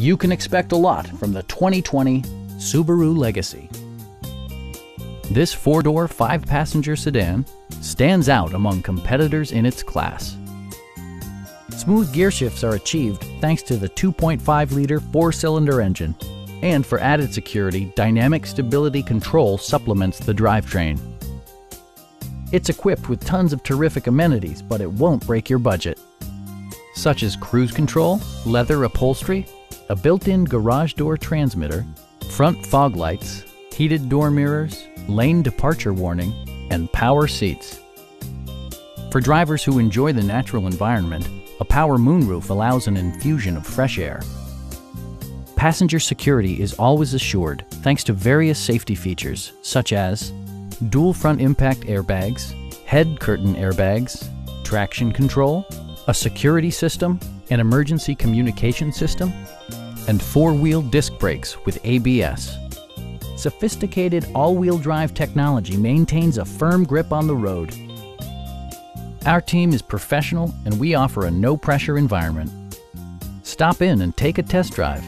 You can expect a lot from the 2020 Subaru Legacy. This four-door, five-passenger sedan stands out among competitors in its class. Smooth gear shifts are achieved thanks to the 2.5-liter four-cylinder engine. And for added security, Dynamic Stability Control supplements the drivetrain. It's equipped with tons of terrific amenities, but it won't break your budget. Such as cruise control, leather upholstery, a built-in garage door transmitter, front fog lights, heated door mirrors, lane departure warning, and power seats. For drivers who enjoy the natural environment, a power moonroof allows an infusion of fresh air. Passenger security is always assured thanks to various safety features such as dual front impact airbags, head curtain airbags, traction control, a security system, an emergency communication system, and four-wheel disc brakes with ABS. Sophisticated all-wheel drive technology maintains a firm grip on the road. Our team is professional and we offer a no-pressure environment. Stop in and take a test drive.